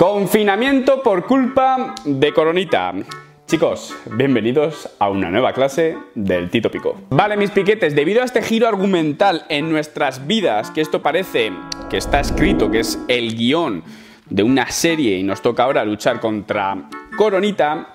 Confinamiento por culpa de coronita. Chicos, bienvenidos a una nueva clase del Tito Pico. Vale, mis piquetes, debido a este giro argumental en nuestras vidas, que esto parece que está escrito, que es el guion de una serie y nos toca ahora luchar contra Coronita,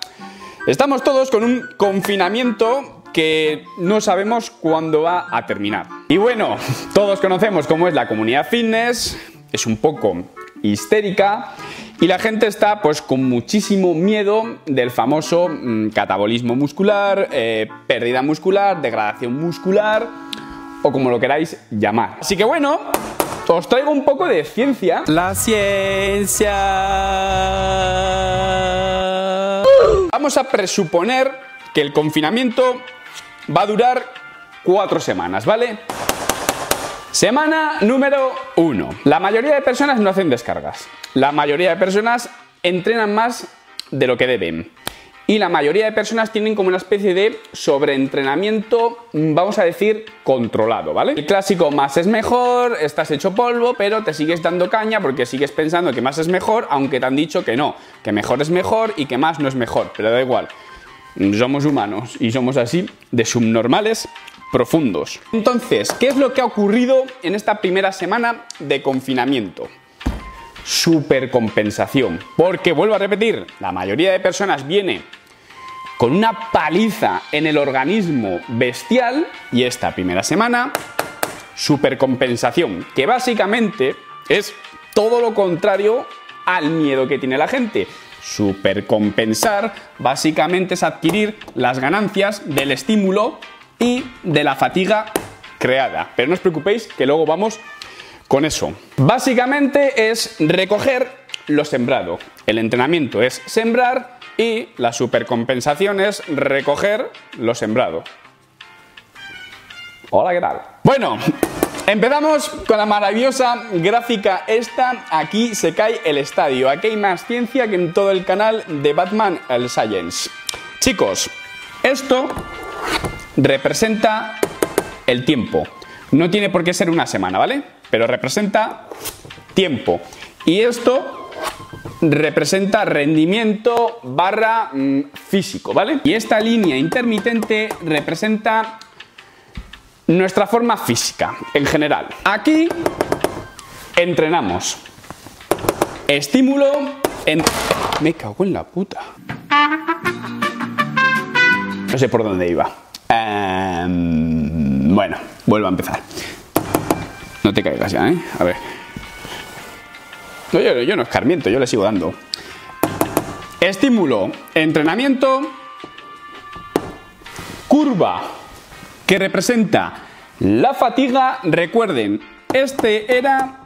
estamos todos con un confinamiento que no sabemos cuándo va a terminar. Y bueno, todos conocemos cómo es la comunidad fitness, es un poco histérica y la gente está pues con muchísimo miedo del famoso mm, catabolismo muscular, eh, pérdida muscular, degradación muscular o como lo queráis llamar. Así que bueno, os traigo un poco de ciencia. La ciencia. Vamos a presuponer que el confinamiento va a durar cuatro semanas, ¿vale? Semana número uno. La mayoría de personas no hacen descargas. La mayoría de personas entrenan más de lo que deben. Y la mayoría de personas tienen como una especie de sobreentrenamiento, vamos a decir, controlado, ¿vale? El clásico más es mejor, estás hecho polvo, pero te sigues dando caña porque sigues pensando que más es mejor, aunque te han dicho que no, que mejor es mejor y que más no es mejor, pero da igual. Somos humanos y somos así de subnormales profundos. Entonces, ¿qué es lo que ha ocurrido en esta primera semana de confinamiento? Supercompensación. Porque, vuelvo a repetir, la mayoría de personas viene con una paliza en el organismo bestial y esta primera semana, supercompensación, que básicamente es todo lo contrario al miedo que tiene la gente. Supercompensar básicamente es adquirir las ganancias del estímulo y de la fatiga creada. Pero no os preocupéis que luego vamos con eso. Básicamente es recoger lo sembrado. El entrenamiento es sembrar y la supercompensación es recoger lo sembrado. Hola, ¿qué tal? Bueno, empezamos con la maravillosa gráfica esta. Aquí se cae el estadio. Aquí hay más ciencia que en todo el canal de Batman el Science. Chicos, esto representa el tiempo. No tiene por qué ser una semana, ¿vale? Pero representa tiempo. Y esto representa rendimiento barra mm, físico, ¿vale? Y esta línea intermitente representa nuestra forma física en general. Aquí entrenamos. Estímulo. Me cago en la puta. No sé por dónde iba. Em, bueno, vuelvo a empezar. No te caigas ya, ¿eh? A ver. yo, yo no escarmiento, yo le sigo dando. Estímulo, entrenamiento, curva, que representa la fatiga. Recuerden, este era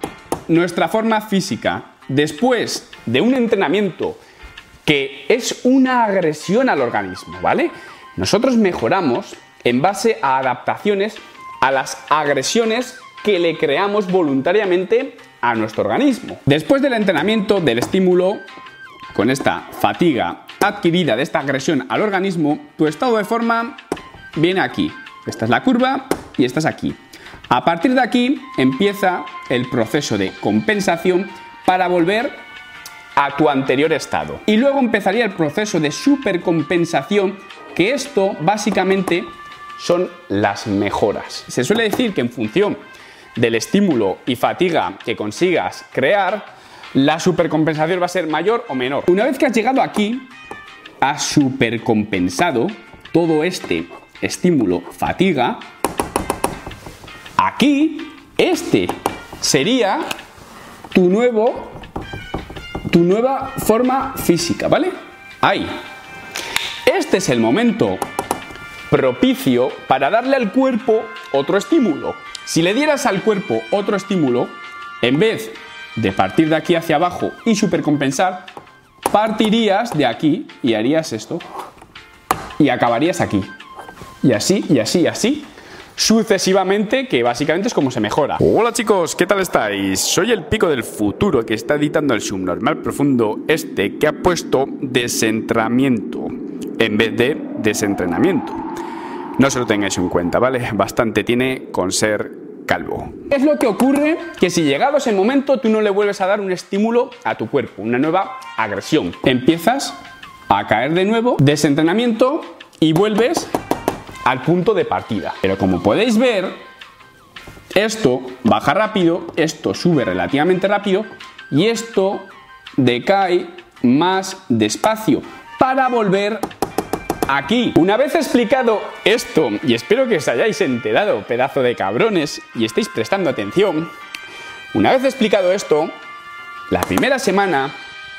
nuestra forma física. Después de un entrenamiento que es una agresión al organismo, ¿vale? Nosotros mejoramos en base a adaptaciones a las agresiones que le creamos voluntariamente a nuestro organismo. Después del entrenamiento del estímulo, con esta fatiga adquirida de esta agresión al organismo, tu estado de forma viene aquí. Esta es la curva y esta es aquí. A partir de aquí empieza el proceso de compensación para volver a tu anterior estado. Y luego empezaría el proceso de supercompensación que esto básicamente son las mejoras. Se suele decir que en función del estímulo y fatiga que consigas crear, la supercompensación va a ser mayor o menor. Una vez que has llegado aquí, has supercompensado todo este estímulo fatiga, aquí este sería tu nuevo tu nueva forma física, ¿vale? Ahí. Este es el momento propicio para darle al cuerpo otro estímulo. Si le dieras al cuerpo otro estímulo, en vez de partir de aquí hacia abajo y supercompensar, partirías de aquí y harías esto. Y acabarías aquí. Y así, y así, y así. Sucesivamente, que básicamente es como se mejora. Hola chicos, ¿qué tal estáis? Soy el pico del futuro que está editando el subnormal profundo este que ha puesto desentrenamiento en vez de desentrenamiento. No se lo tengáis en cuenta, ¿vale? Bastante tiene con ser calvo. Es lo que ocurre que si llegado ese momento tú no le vuelves a dar un estímulo a tu cuerpo, una nueva agresión. Empiezas a caer de nuevo, desentrenamiento y vuelves al punto de partida. Pero como podéis ver, esto baja rápido, esto sube relativamente rápido y esto decae más despacio para volver aquí. Una vez explicado esto, y espero que os hayáis enterado, pedazo de cabrones, y estéis prestando atención, una vez explicado esto, la primera semana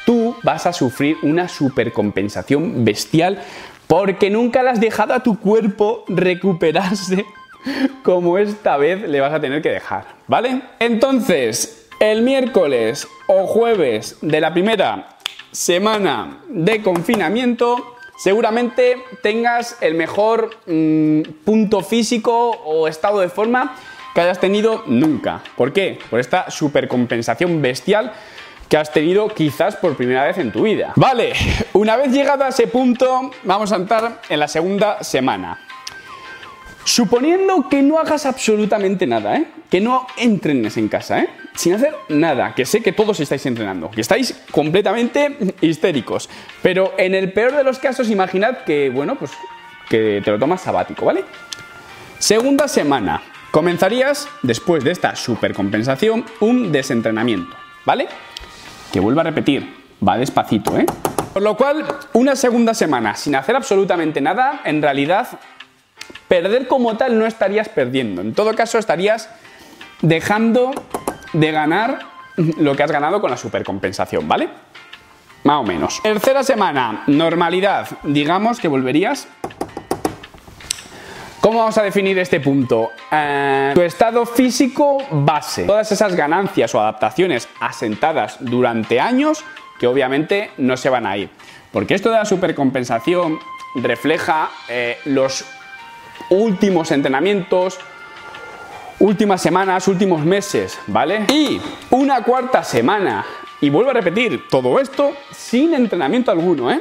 tú vas a sufrir una supercompensación bestial porque nunca le has dejado a tu cuerpo recuperarse como esta vez le vas a tener que dejar, ¿vale? Entonces, el miércoles o jueves de la primera semana de confinamiento, seguramente tengas el mejor mm, punto físico o estado de forma que hayas tenido nunca. ¿Por qué? Por esta supercompensación bestial que has tenido quizás por primera vez en tu vida. Vale, una vez llegado a ese punto, vamos a entrar en la segunda semana. Suponiendo que no hagas absolutamente nada, ¿eh? que no entrenes en casa, ¿eh? sin hacer nada, que sé que todos estáis entrenando, que estáis completamente histéricos, pero en el peor de los casos imaginad que, bueno, pues que te lo tomas sabático, ¿vale? Segunda semana, comenzarías, después de esta supercompensación, un desentrenamiento, ¿vale? Que vuelvo a repetir, va despacito, ¿eh? Por lo cual, una segunda semana sin hacer absolutamente nada, en realidad perder como tal no estarías perdiendo. En todo caso, estarías dejando de ganar lo que has ganado con la supercompensación, ¿vale? Más o menos. Tercera semana, normalidad. Digamos que volverías ¿Cómo vamos a definir este punto? Eh, tu estado físico base. Todas esas ganancias o adaptaciones asentadas durante años que obviamente no se van a ir. Porque esto de la supercompensación refleja eh, los últimos entrenamientos, últimas semanas, últimos meses, ¿vale? Y una cuarta semana. Y vuelvo a repetir, todo esto sin entrenamiento alguno, ¿eh?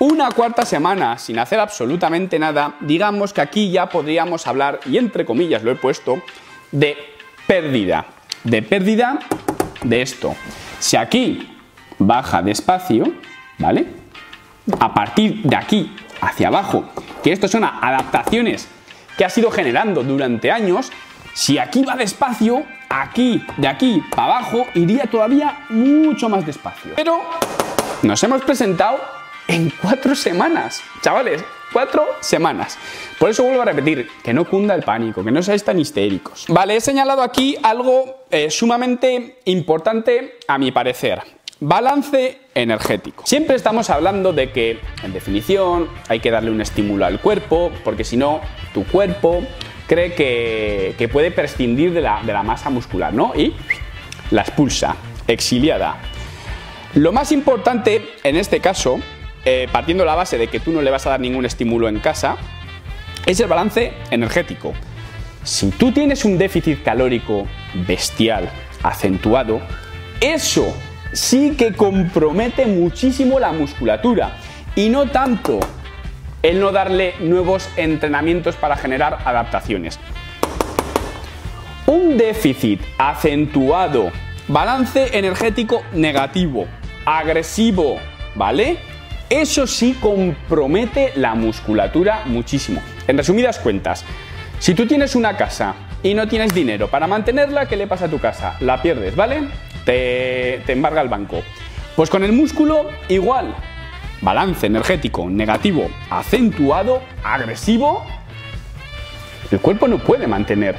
Una cuarta semana sin hacer absolutamente nada, digamos que aquí ya podríamos hablar, y entre comillas lo he puesto, de pérdida. De pérdida de esto. Si aquí baja despacio, ¿vale? A partir de aquí hacia abajo, que esto son adaptaciones que has ido generando durante años, si aquí va despacio, aquí, de aquí para abajo, iría todavía mucho más despacio. Pero nos hemos presentado en cuatro semanas, chavales, cuatro semanas. Por eso vuelvo a repetir, que no cunda el pánico, que no seáis tan histéricos. Vale, he señalado aquí algo eh, sumamente importante a mi parecer. Balance energético. Siempre estamos hablando de que, en definición, hay que darle un estímulo al cuerpo, porque si no, tu cuerpo cree que, puede prescindir de la, de la masa muscular, ¿no? Y la expulsa, exiliada. Lo más importante en este caso, eh, partiendo la base de que tú no le vas a dar ningún estímulo en casa, es el balance energético. Si tú tienes un déficit calórico bestial, acentuado, eso sí que compromete muchísimo la musculatura y no tanto el no darle nuevos entrenamientos para generar adaptaciones. Un déficit acentuado, balance energético negativo, agresivo, ¿vale? Eso sí compromete la musculatura muchísimo. En resumidas cuentas, si tú tienes una casa y no tienes dinero para mantenerla, ¿qué le pasa a tu casa? La pierdes, ¿vale? te, embarga el banco. Pues con el músculo igual. Balance energético negativo, acentuado, agresivo. El cuerpo no puede mantener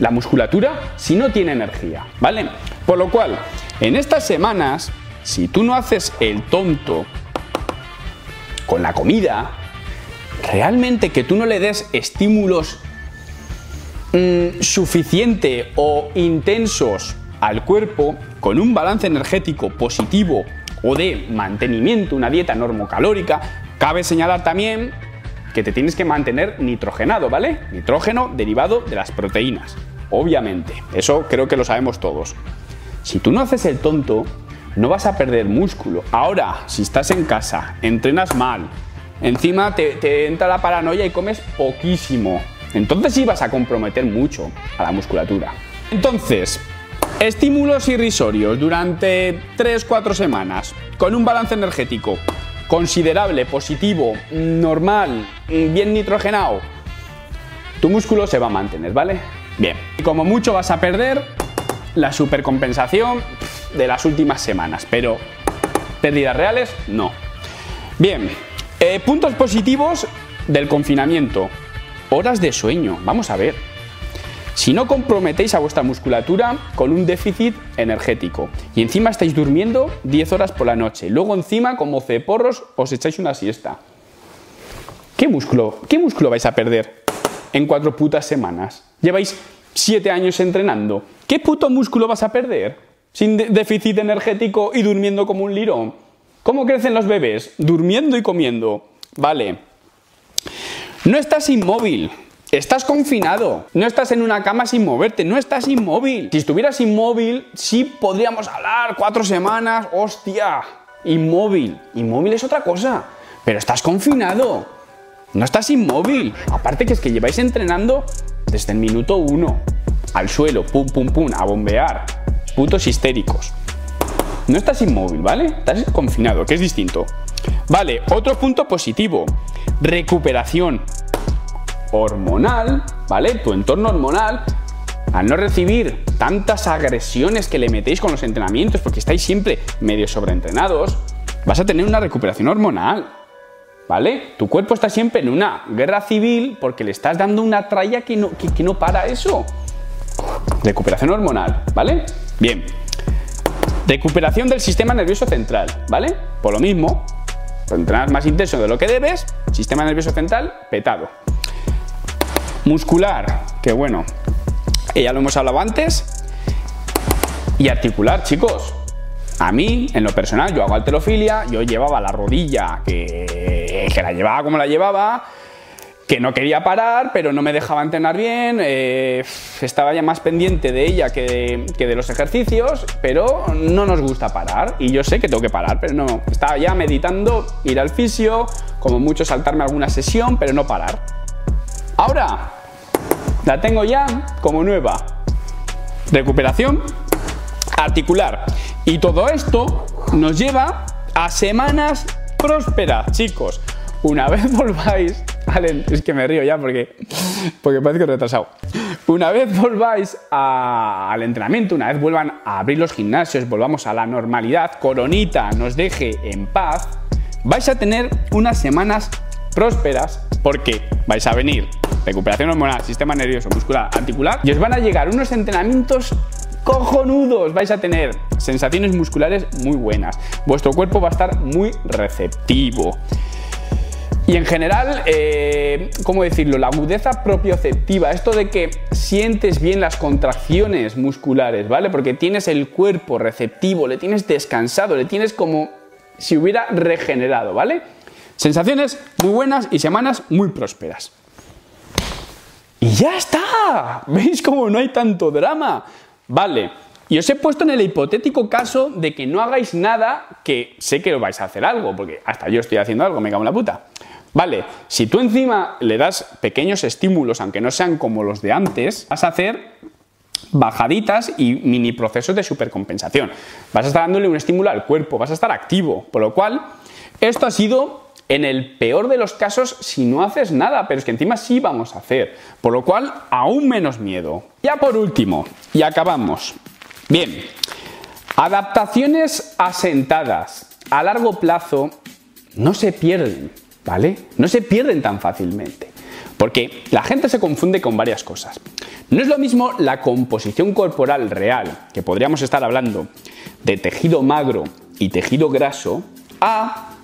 la musculatura si no tiene energía, ¿vale? Por lo cual, en estas semanas, si tú no haces el tonto con la comida, realmente que tú no le des estímulos mm, suficiente o intensos al cuerpo con un balance energético positivo o de mantenimiento, una dieta normocalórica, cabe señalar también que te tienes que mantener nitrogenado, ¿vale? Nitrógeno derivado de las proteínas, obviamente. Eso creo que lo sabemos todos. Si tú no haces el tonto, no vas a perder músculo. Ahora, si estás en casa, entrenas mal, encima te, entra la paranoia y comes poquísimo, entonces sí vas a comprometer mucho a la musculatura. Entonces, estímulos irrisorios durante 3-4 semanas, con un balance energético considerable, positivo, normal, bien nitrogenado, tu músculo se va a mantener, ¿vale? Bien. Y como mucho vas a perder la supercompensación de las últimas semanas, pero pérdidas reales, no. Bien, eh, puntos positivos del confinamiento. Horas de sueño, vamos a ver. Si no comprometéis a vuestra musculatura con un déficit energético y encima estáis durmiendo 10 horas por la noche, luego encima como ceporros os echáis una siesta. ¿Qué músculo, qué músculo vais a perder en cuatro putas semanas? Lleváis 7 años entrenando. ¿Qué puto músculo vas a perder sin déficit energético y durmiendo como un lirón? ¿Cómo crecen los bebés? Durmiendo y comiendo. Vale. No estás inmóvil. Estás confinado, no estás en una cama sin moverte, no estás inmóvil. Si estuvieras inmóvil, sí podríamos hablar cuatro semanas, hostia, inmóvil. Inmóvil es otra cosa, pero estás confinado, no estás inmóvil. Aparte que es que lleváis entrenando desde el minuto uno, al suelo, pum, pum, pum, a bombear, putos histéricos. No estás inmóvil, ¿vale? Estás confinado, que es distinto. Vale, otro punto positivo, recuperación hormonal, ¿vale? Tu entorno hormonal, al no recibir tantas agresiones que le metéis con los entrenamientos, porque estáis siempre medio sobreentrenados, vas a tener una recuperación hormonal, ¿vale? Tu cuerpo está siempre en una guerra civil porque le estás dando una tralla que no, que, no para eso. Recuperación hormonal, ¿vale? Bien. Recuperación del sistema nervioso central, ¿vale? Por lo mismo, entrenar más intenso de lo que debes, sistema nervioso central petado. Muscular, que bueno, ya lo hemos hablado antes. Y articular, chicos. A mí, en lo personal, yo hago alterofilia, yo llevaba la rodilla que, que la llevaba como la llevaba, que no quería parar, pero no me dejaba entrenar bien, eh, estaba ya más pendiente de ella que que de, los ejercicios, pero no nos gusta parar. Y yo sé que tengo que parar, pero no. Estaba ya meditando ir al fisio, como mucho saltarme alguna sesión, pero no parar. Ahora, la tengo ya como nueva. Recuperación articular. Y todo esto nos lleva a semanas prósperas, chicos. Una vez volváis, vale, es que me río ya porque, porque parece que he retrasado. Una vez volváis al entrenamiento, una vez vuelvan a abrir los gimnasios, volvamos a la normalidad, Coronita nos deje en paz, vais a tener unas semanas prósperas porque vais a venir recuperación hormonal, sistema nervioso, muscular, articular, y os van a llegar unos entrenamientos cojonudos. Vais a tener sensaciones musculares muy buenas. Vuestro cuerpo va a estar muy receptivo. Y en general, eh, ¿cómo decirlo? La agudeza propioceptiva, esto de que sientes bien las contracciones musculares, ¿vale? Porque tienes el cuerpo receptivo, le tienes descansado, le tienes como si hubiera regenerado, ¿vale? Sensaciones muy buenas y semanas muy prósperas. Y ya está. ¿Veis cómo no hay tanto drama? Vale. Y os he puesto en el hipotético caso de que no hagáis nada, que sé que vais a hacer algo, porque hasta yo estoy haciendo algo, me cago en la puta. Vale, si tú encima le das pequeños estímulos, aunque no sean como los de antes, vas a hacer bajaditas y mini procesos de supercompensación. Vas a estar dándole un estímulo al cuerpo, vas a estar activo, por lo cual esto ha sido en el peor de los casos si no haces nada, pero es que encima sí vamos a hacer, por lo cual aún menos miedo. Ya por último, y acabamos. Bien, adaptaciones asentadas a largo plazo no se pierden, ¿vale? No se pierden tan fácilmente. Porque la gente se confunde con varias cosas. No es lo mismo la composición corporal real, que podríamos estar hablando de tejido magro y tejido graso, a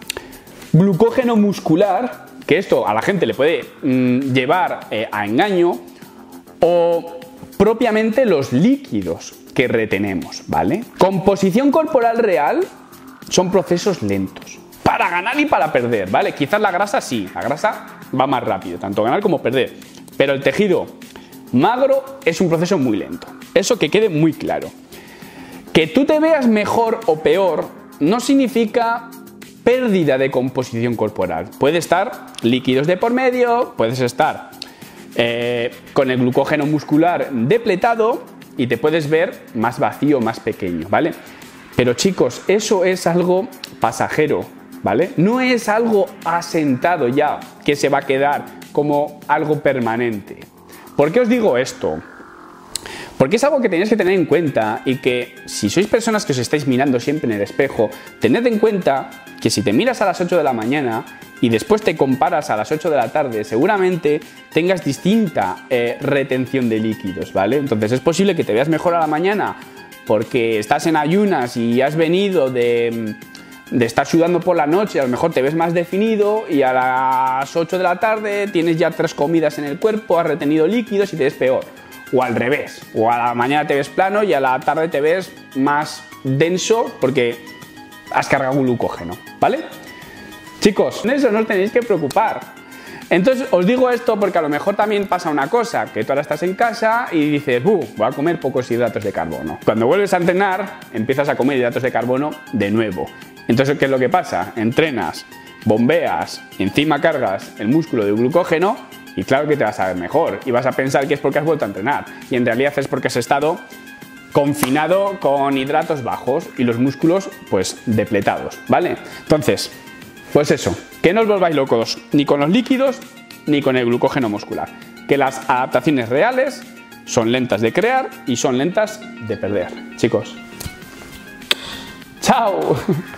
Glucógeno muscular, que esto a la gente le puede mm, llevar eh, a engaño, o propiamente los líquidos que retenemos, ¿vale? Composición corporal real son procesos lentos. Para ganar y para perder, ¿vale? Quizás la grasa sí, la grasa va más rápido, tanto ganar como perder. Pero el tejido magro es un proceso muy lento. Eso que quede muy claro. Que tú te veas mejor o peor no significa pérdida de composición corporal. Puede estar líquidos de por medio, puedes estar eh, con el glucógeno muscular depletado y te puedes ver más vacío, más pequeño, ¿vale? Pero chicos, eso es algo pasajero, ¿vale? No es algo asentado ya que se va a quedar como algo permanente. ¿Por qué os digo esto? Porque es algo que tenéis que tener en cuenta y que si sois personas que os estáis mirando siempre en el espejo, tened en cuenta que si te miras a las 8 de la mañana y después te comparas a las 8 de la tarde, seguramente tengas distinta eh, retención de líquidos, ¿vale? Entonces es posible que te veas mejor a la mañana porque estás en ayunas y has venido de, de estar sudando por la noche, a lo mejor te ves más definido y a las 8 de la tarde tienes ya tres comidas en el cuerpo, has retenido líquidos y te ves peor o al revés, o a la mañana te ves plano y a la tarde te ves más denso porque has cargado glucógeno, ¿vale? Chicos, en eso no os tenéis que preocupar. Entonces os digo esto porque a lo mejor también pasa una cosa, que tú ahora estás en casa y dices, voy a comer pocos hidratos de carbono. Cuando vuelves a entrenar, empiezas a comer hidratos de carbono de nuevo. Entonces, ¿qué es lo que pasa? Entrenas, bombeas, encima cargas el músculo de glucógeno y claro que te vas a ver mejor y vas a pensar que es porque has vuelto a entrenar y en realidad es porque has estado confinado con hidratos bajos y los músculos pues depletados, ¿vale? Entonces, pues eso, que no os volváis locos ni con los líquidos ni con el glucógeno muscular, que las adaptaciones reales son lentas de crear y son lentas de perder, chicos. ¡Chao!